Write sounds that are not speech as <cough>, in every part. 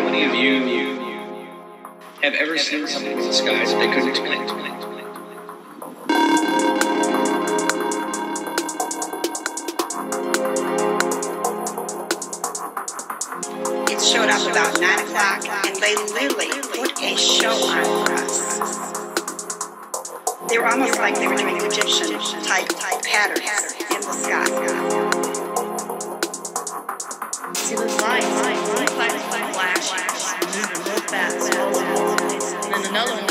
How many of you, have ever seen something in the sky that they couldn't explain? It showed up about 9 o'clock, and they literally put a show on for us. They were almost like they were doing Egyptian type, patterns in the sky. See those lines flash, and then and then another one.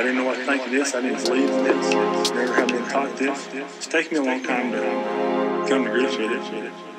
I didn't know what to think of this. I didn't believe this. Never have been taught this. It's taken me a long time to come to grips with it.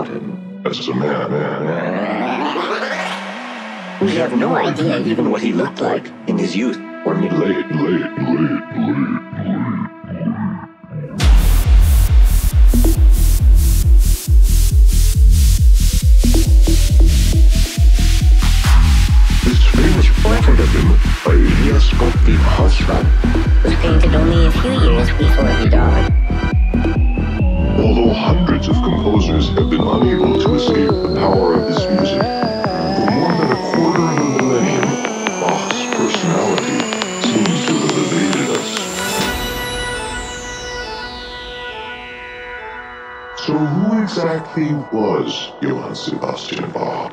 about him as a man. <laughs> We have no idea even what he looked like in his youth or mid late, late, late, late, late. portrait of him by Elias Gottlob Haussmann was painted only a few years before he died. Although hundreds of composers have been unable to escape the power of this music, for more than a quarter of a millennium, Bach's personality seems to have evaded us. So who exactly was Johann Sebastian Bach?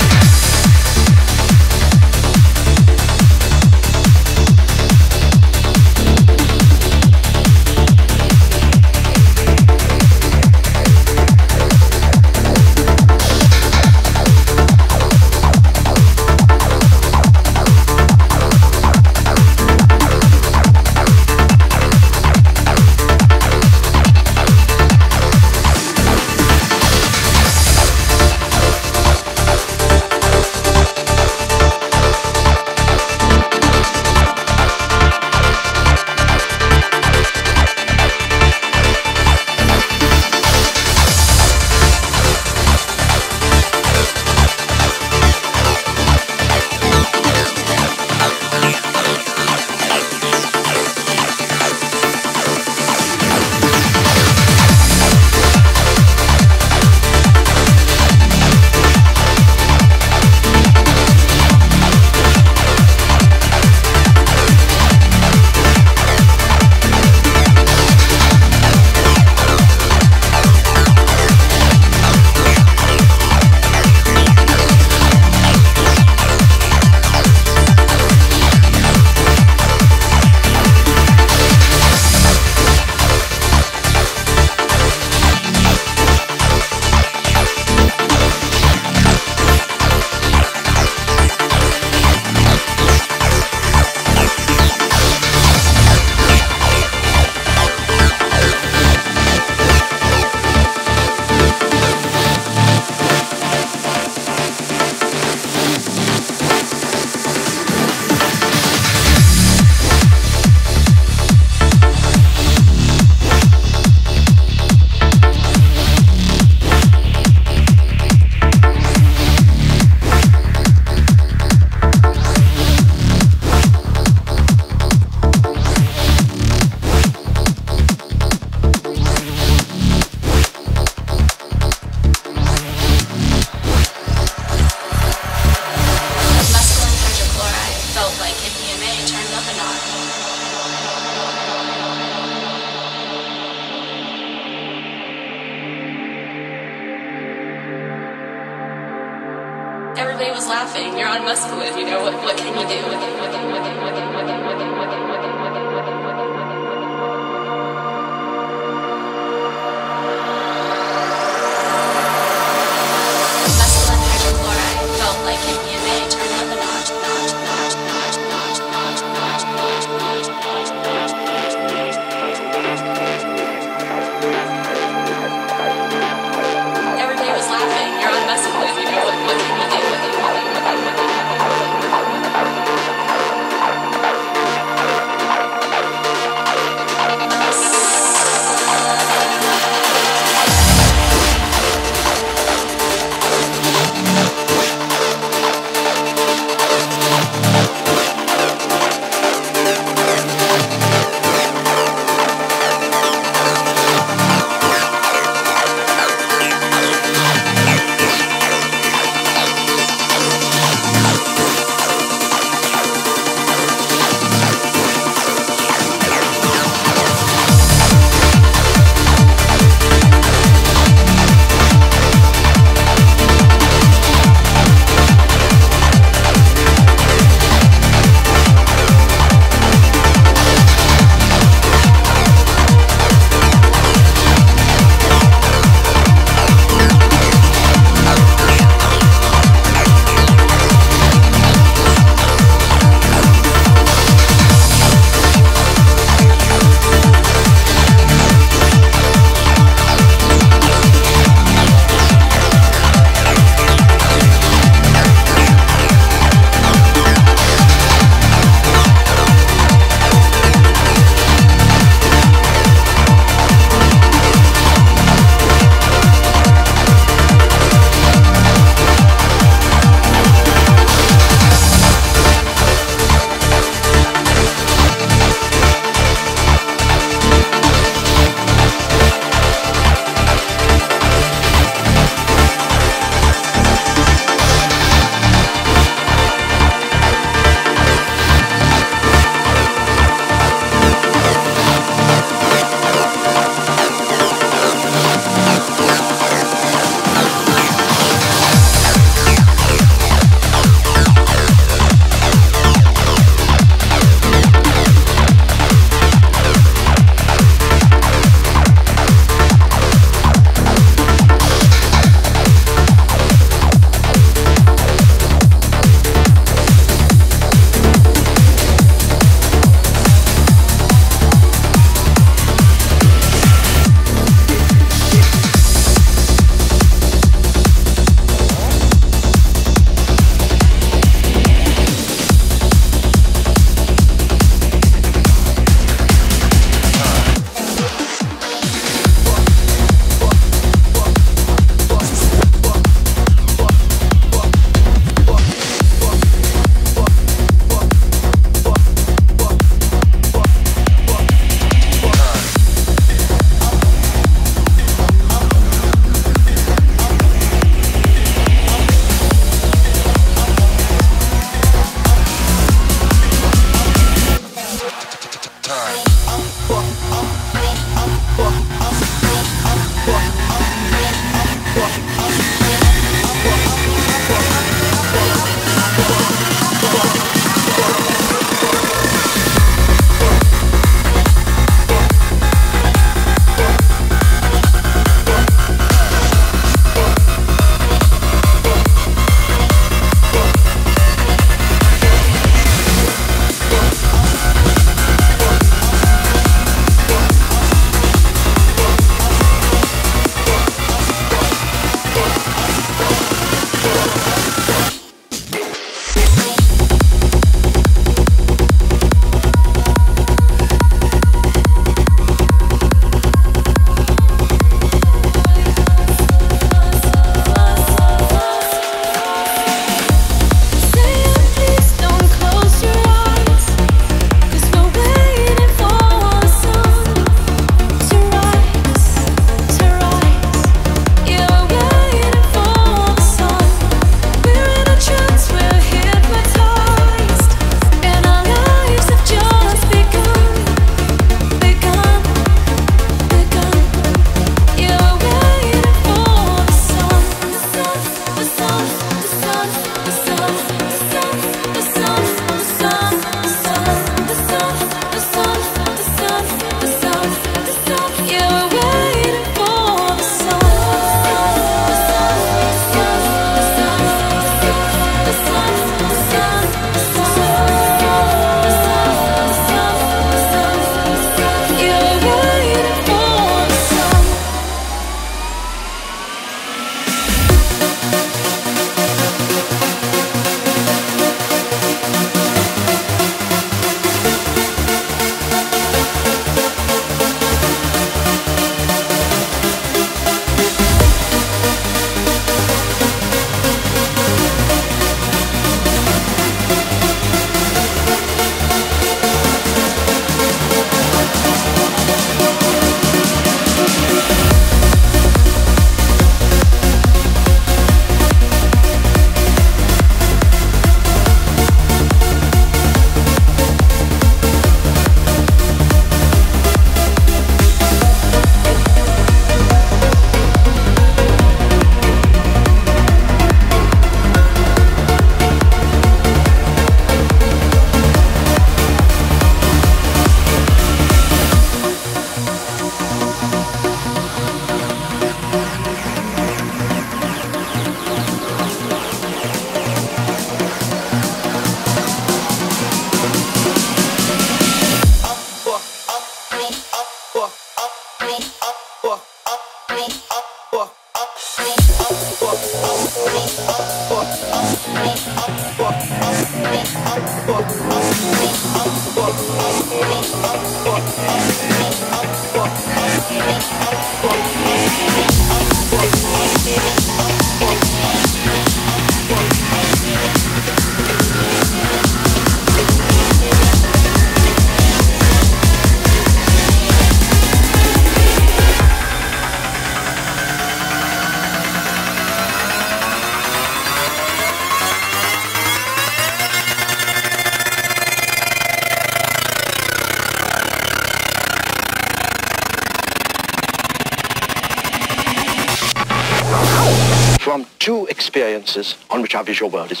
Visual world is